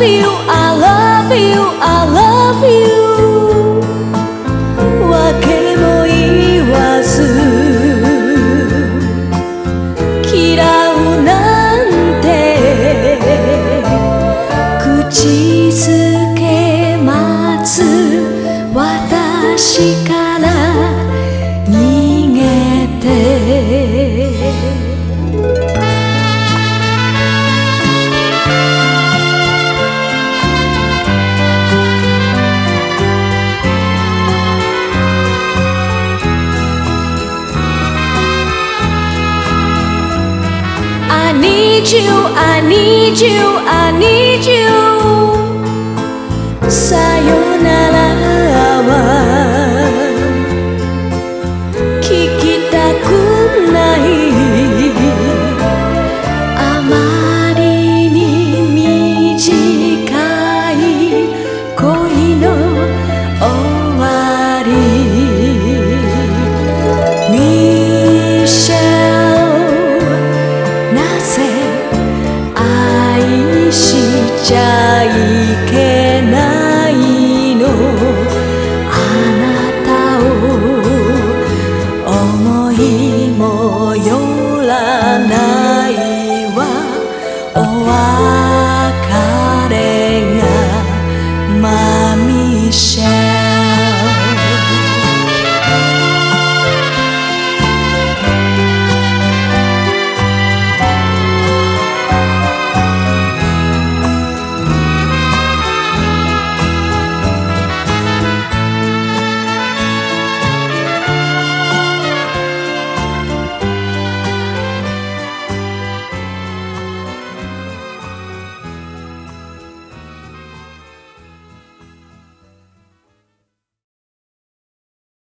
love you, I love you, I love you わけも言わず嫌うなんて口づ need you, I need you, I need you」「し